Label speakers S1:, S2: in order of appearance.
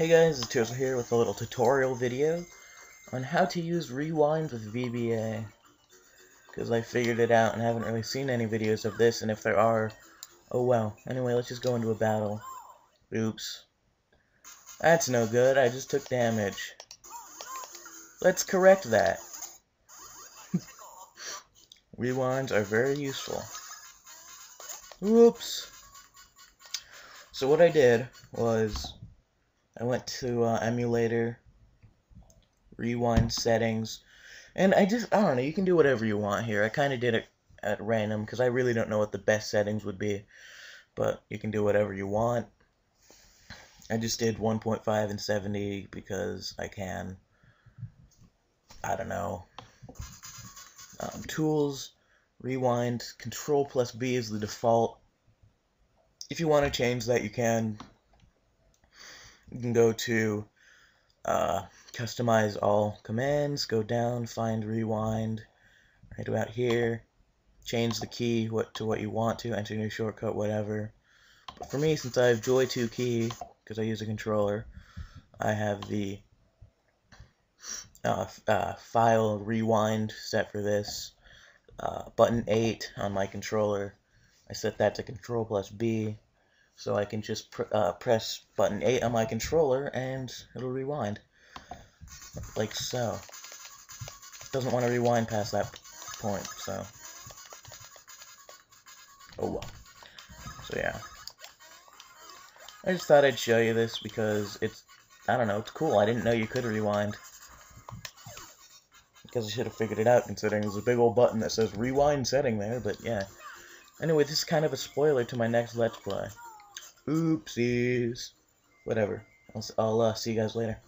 S1: Hey guys, it's Tears here with a little tutorial video on how to use Rewind with VBA. Because I figured it out and haven't really seen any videos of this, and if there are, oh well. Anyway, let's just go into a battle. Oops. That's no good, I just took damage. Let's correct that. Rewinds are very useful. Oops. So what I did was I went to uh, emulator, rewind settings, and I just, I don't know, you can do whatever you want here. I kind of did it at random because I really don't know what the best settings would be, but you can do whatever you want. I just did 1.5 and 70 because I can. I don't know. Um, tools, rewind, control plus B is the default. If you want to change that, you can you can go to uh, customize all commands, go down, find rewind, right about here, change the key what to what you want to, enter new shortcut, whatever. But for me, since I have JoyToKey, because I use a controller, I have the uh, uh, file rewind set for this. Uh, button 8 on my controller, I set that to control plus B. So I can just pr uh, press button 8 on my controller and it'll rewind. Like so. Doesn't want to rewind past that point, so. Oh well. So yeah. I just thought I'd show you this because it's, I don't know, it's cool. I didn't know you could rewind. Because I should have figured it out considering there's a big old button that says rewind setting there, but yeah. Anyway, this is kind of a spoiler to my next Let's Play. Oopsies. Whatever. I'll, I'll uh, see you guys later.